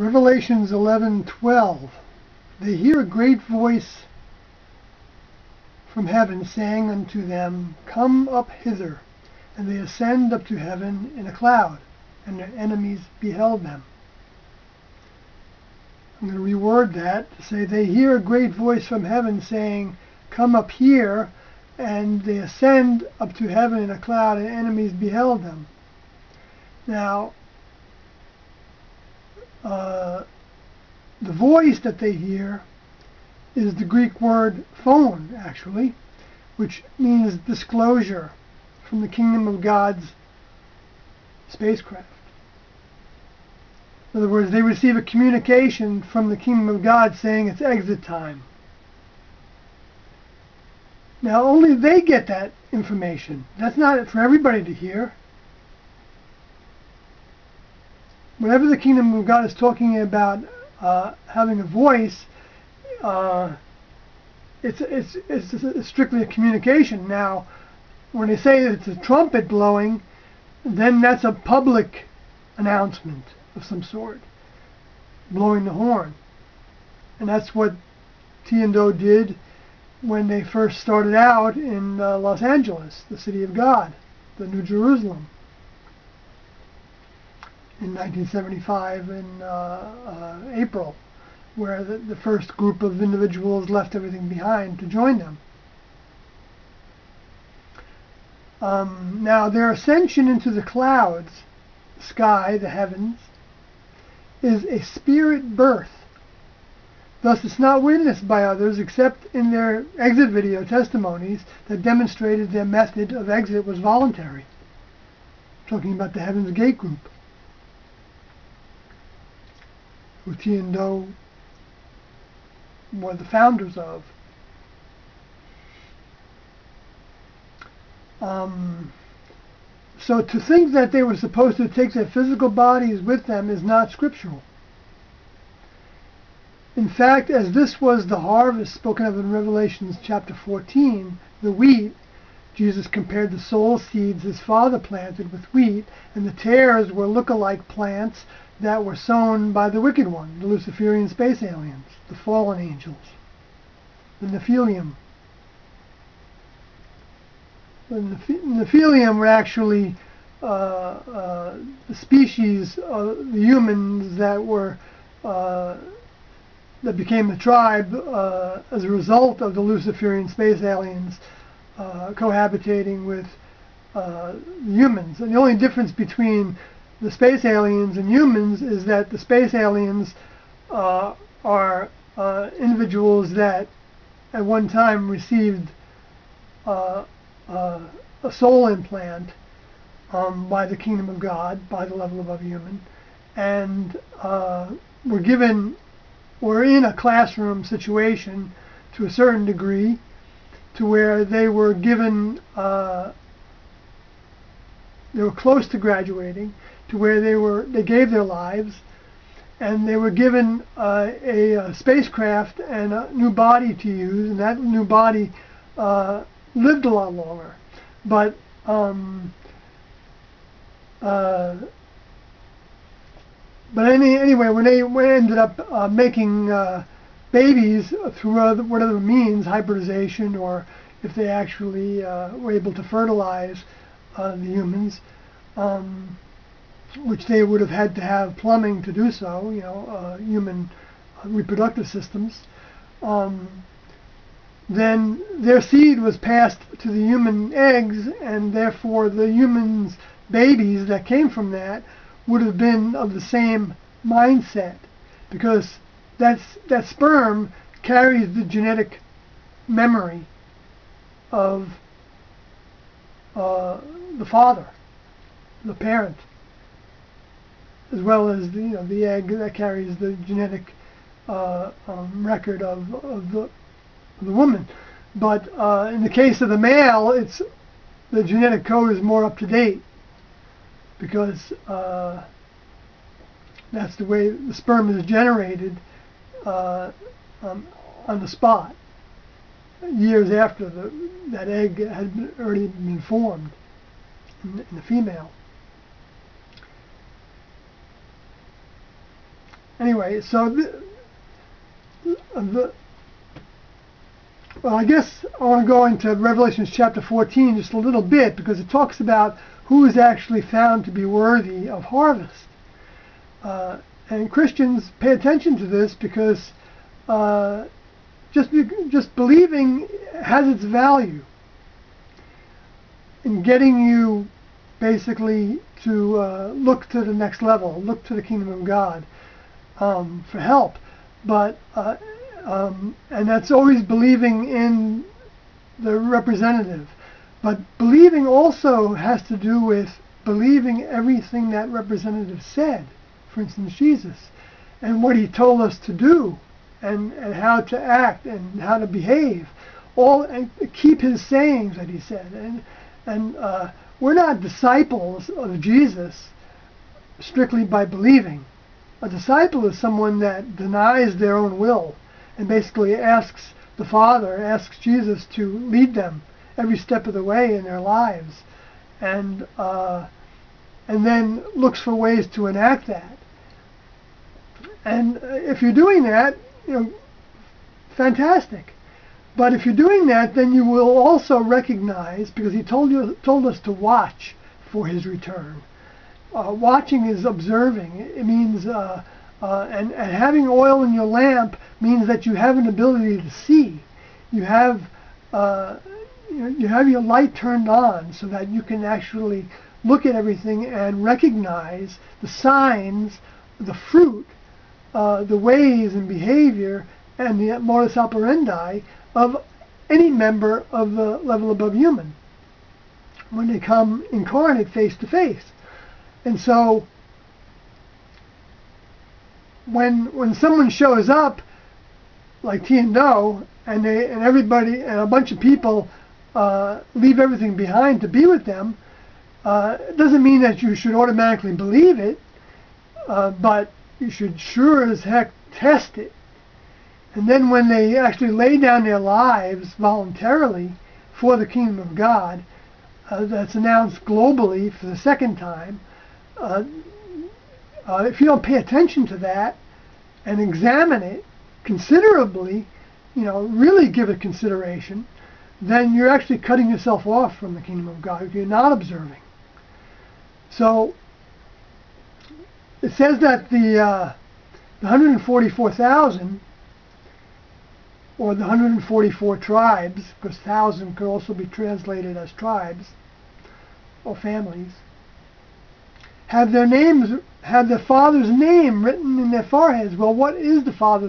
Revelations 11:12 They hear a great voice from heaven saying unto them, Come up hither. And they ascend up to heaven in a cloud, and their enemies beheld them. I'm going to reword that to say they hear a great voice from heaven saying, Come up here, and they ascend up to heaven in a cloud, and enemies beheld them. Now, uh, the voice that they hear is the Greek word phone, actually, which means disclosure from the kingdom of God's spacecraft. In other words, they receive a communication from the kingdom of God saying it's exit time. Now, only they get that information. That's not for everybody to hear. Whenever the kingdom of God is talking about uh, having a voice, uh, it's, it's, it's, strictly a communication. Now, when they say it's a trumpet blowing, then that's a public announcement of some sort, blowing the horn. And that's what Ti and Do did when they first started out in uh, Los Angeles, the city of God, the New Jerusalem, in 1975 in uh, uh, April, where the, the first group of individuals left everything behind to join them. Um, now, their ascension into the clouds, sky, the heavens, is a spirit birth. Thus, it's not witnessed by others except in their exit video testimonies that demonstrated their method of exit was voluntary. talking about the Heaven's Gate group, Ti and Do were the founders of. Um, so to think that they were supposed to take their physical bodies with them is not scriptural. In fact, as this was the harvest spoken of in Revelations chapter 14, the wheat, Jesus compared the soul seeds his father planted with wheat, and the tares were look-alike plants that were sown by the wicked one, the Luciferian space aliens, the fallen angels, the Nephilim the Nephilim were actually uh, uh, the species, of the humans that were uh, that became a tribe uh, as a result of the Luciferian space aliens uh, cohabitating with uh, humans. And the only difference between the space aliens and humans is that the space aliens are individuals that at one time received uh, a soul implant um, by the kingdom of God, by the level above human, and uh, we're given, we're in a classroom situation to a certain degree, to where they were given, uh, they were close to graduating, to where they were, they gave their lives, and they were given uh, a, a, spacecraft and a new body to use, and that new body uh, lived a lot longer. But um, uh, but any, anyway, when they ended up uh, making uh, babies through whatever means, hybridization, or if they actually uh, were able to fertilize the humans, um, which they would have had to have plumbing to do so, you know, uh, human reproductive systems. Um, then their seed was passed to the human eggs, and therefore the humans' babies that came from that would have been of the same mindset, because that's, that sperm carries the genetic memory of uh, the father, the parent, as well as the, you know, the egg that carries the genetic uh, um, record of, of the the woman. But uh, in the case of the male, it's the genetic code is more up to date because uh, that's the way the sperm is generated uh, um, on the spot years after the, that egg had already been formed in, in the female. Anyway, so the, the well, I guess I want to go into Revelation chapter 14 just a little bit because it talks about who is actually found to be worthy of harvest. Uh, and Christians pay attention to this because uh, just just believing has its value in getting you basically to uh, look to the next level, look to the kingdom of God um, for help. But uh, um, and that's always believing in the representative. But believing also has to do with believing everything that representative said. For instance, Jesus and what he told us to do and, and how to act and how to behave. All and keep his sayings that he said. And and uh, we're not disciples of Jesus strictly by believing. A disciple is someone that denies their own will and basically asks the Father, asks Jesus to lead them every step of the way in their lives, and uh, and then looks for ways to enact that. And if you're doing that, you know, fantastic. But if you're doing that, then you will also recognize, because he told you told us to watch for his return. Uh, watching is observing. It means uh, uh, and, and having oil in your lamp means that you have an ability to see. You have uh, you have your light turned on so that you can actually look at everything and recognize the signs, the fruit, uh, the ways and behavior, and the modus operandi of any member of the level above human when they come incarnate face to face. And so when when someone shows up like Ti and Do and they and everybody and a bunch of people uh, leave everything behind to be with them, uh, it doesn't mean that you should automatically believe it, uh, but you should sure as heck test it. And then when they actually lay down their lives voluntarily for the kingdom of God, uh, that's announced globally for the second time, uh, uh, if you don't pay attention to that and examine it considerably, you know, really give it consideration, then you're actually cutting yourself off from the kingdom of God if you're not observing. So it says that the, uh, the 144,000 or the 144 tribes, because thousand could also be translated as tribes or families, have their names, have their father's name written in their foreheads. Well, what is the father's